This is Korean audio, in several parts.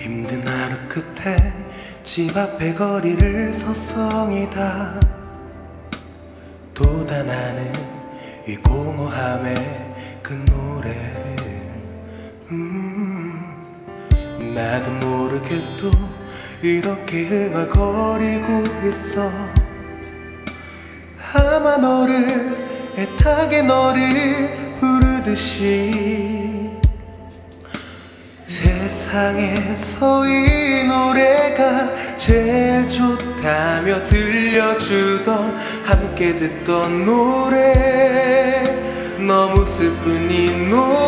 힘든 하루 끝에 집 앞의 거리를 서성이다. 돋아나는 이 공허함의 그 노래를 음, 나도 모르게 또 이렇게 흥얼거리고 있어. 아마 너를 애타게 너를 부르듯이 세상에서 이 노래가 제일 좋다며 들려주던 함께 듣던 노래. 너무 슬픈 이 노래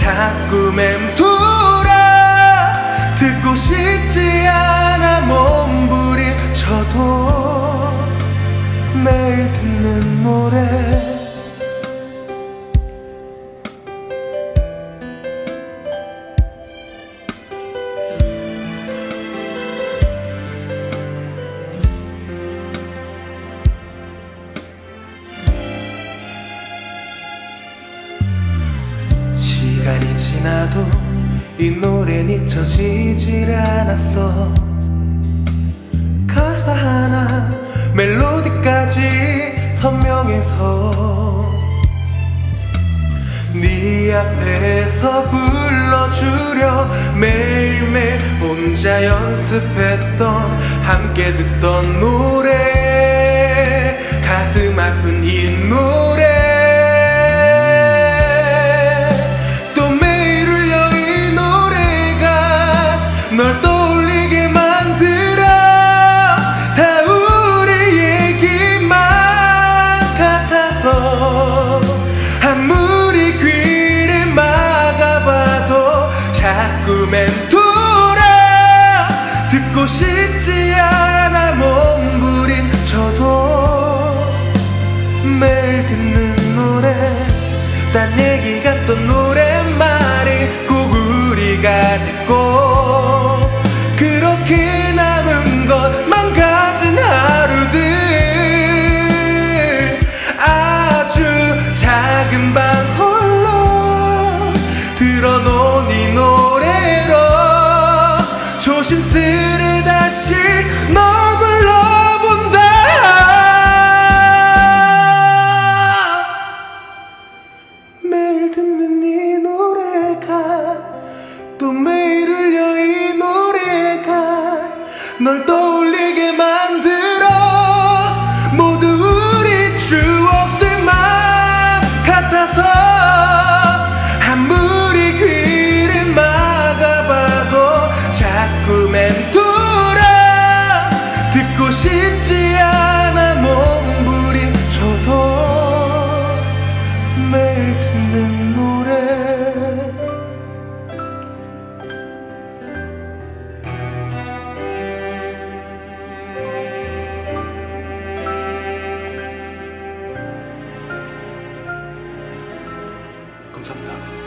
자꾸 맴돌아. 듣고 싶지 않아 몸부림쳐도 매일 듣는 노래 시간이 지나도 이 노래는 잊혀지질 않았어. 가사 하나 멜로디까지 선명해서 네 앞에서 불러주려 매일매일 혼자 연습했던 함께 듣던 노래 가슴 아픈 이 노래 싶지 않아 몸부림 쳐도 매일 듣는 노래 딴 얘기 같던 노랫말이 꼭 우리가 됐고 그렇게 남은 것만 가진 하루들. 아주 작은 방 홀로 들어놓은 이 노래로 조심스레 다시 널 불러본다. 매일 듣는 이 노래가 또 매일 울려 이 노래가 널 떠올리 감사합니다.